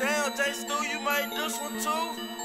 Damn, Jay Stu, you made this one too?